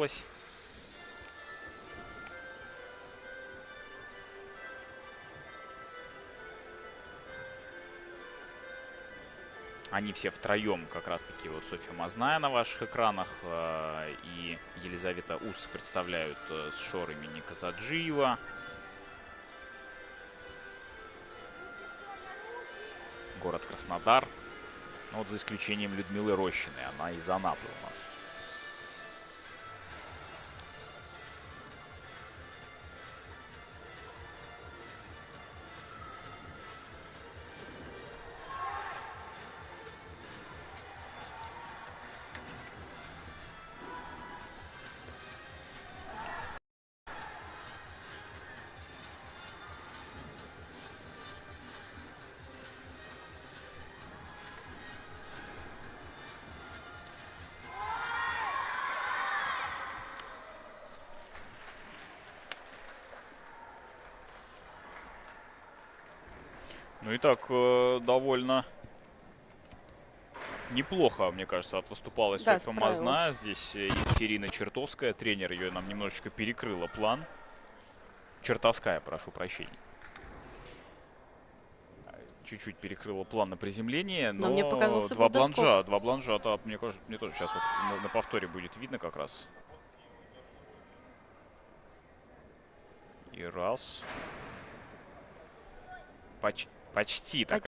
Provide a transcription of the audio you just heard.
Ось. Они все втроем, как раз-таки вот Софья Мазная на ваших экранах э, и Елизавета Ус представляют э, Шор имени Казаджиева. Город Краснодар. Ну, вот за исключением Людмилы Рощиной. Она из Анапы у нас. Ну и так, э, довольно неплохо, мне кажется, от выступала Да, Софья справилась. Здесь э, Екатерина Чертовская, тренер ее нам немножечко перекрыла план. Чертовская, прошу прощения. Чуть-чуть перекрыла план на приземление, но, Но мне два бланжа, два бланжа, а мне кажется, мне тоже сейчас вот на, на повторе будет видно как раз. И раз. Поч- почти так